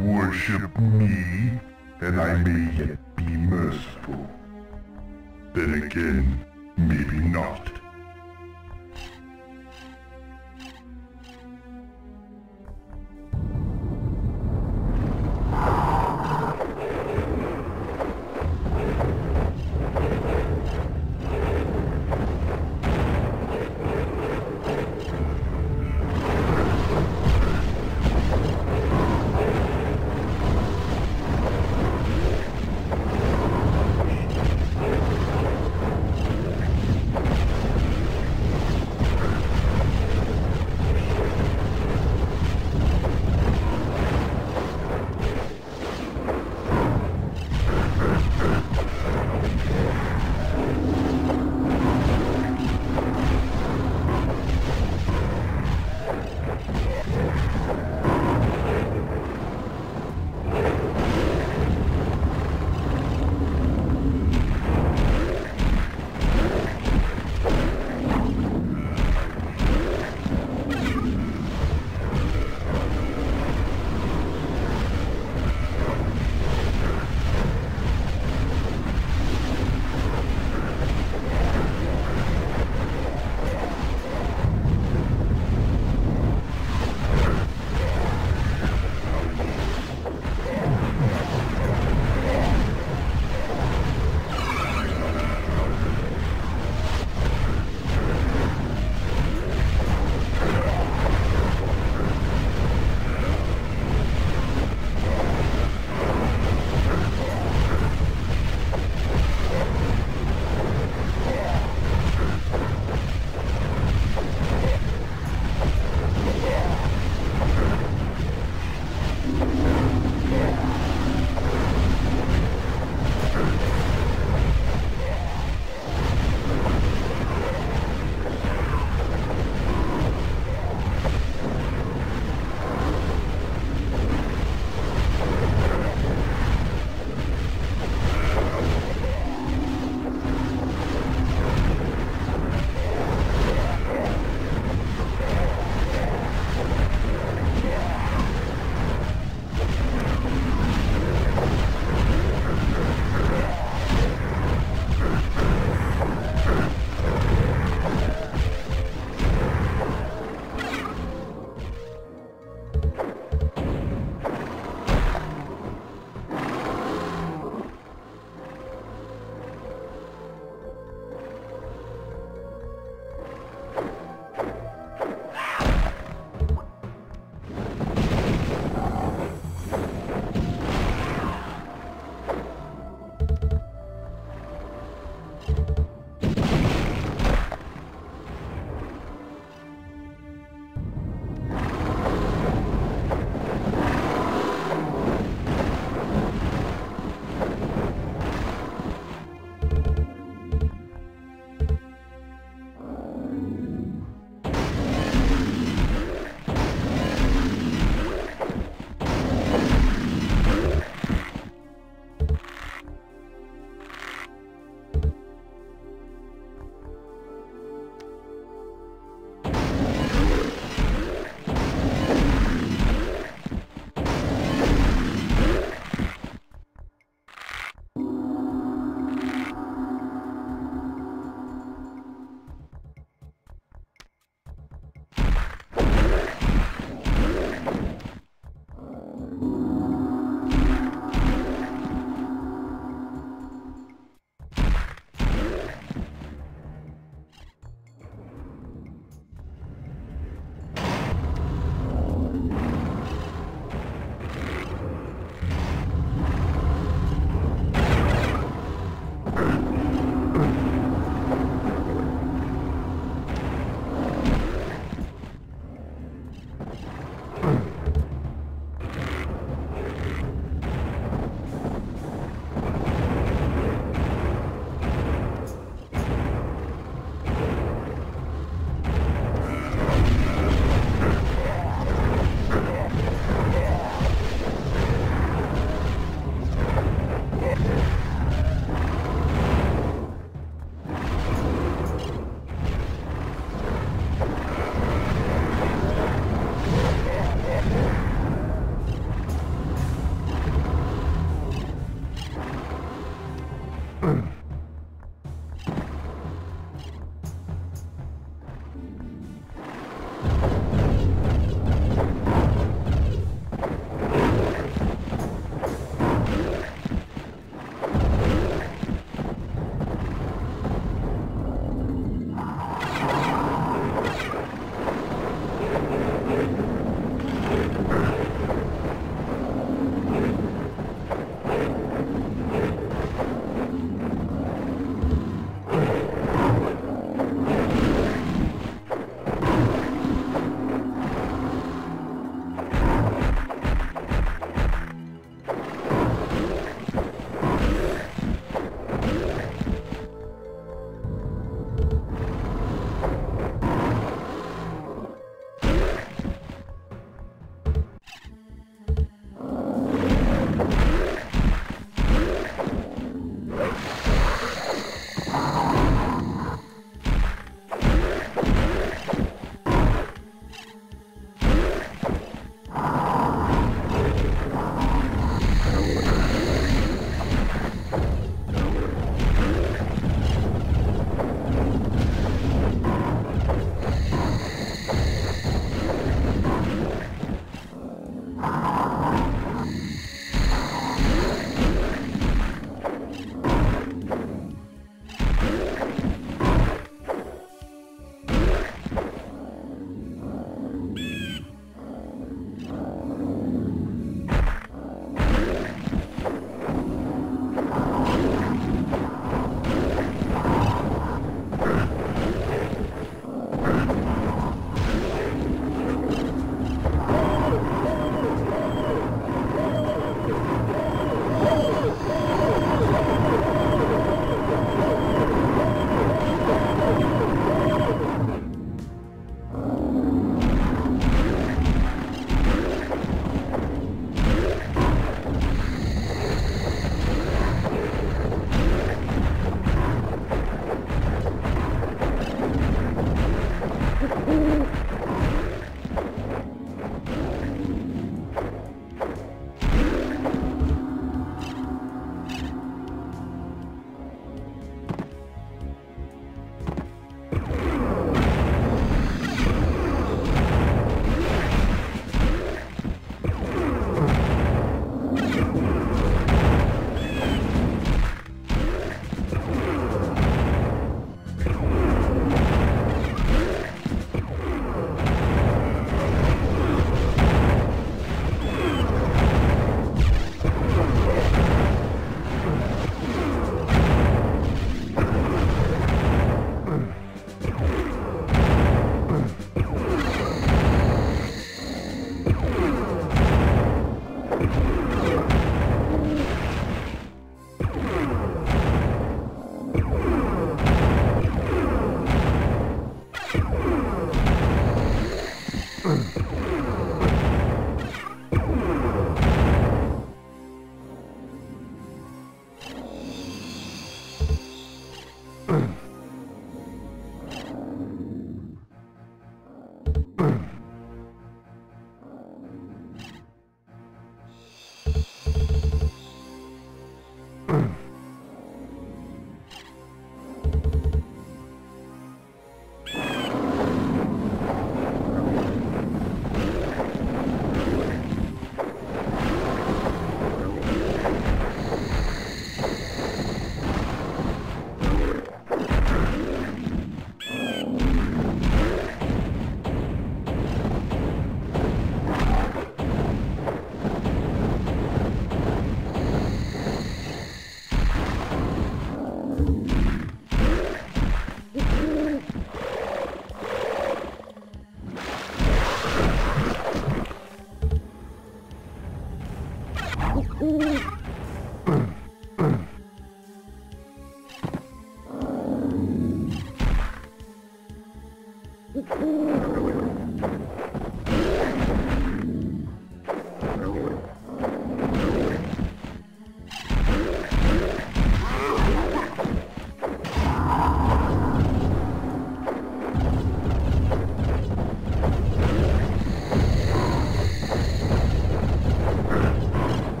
Worship me, and I may yet be merciful. Then again, maybe not.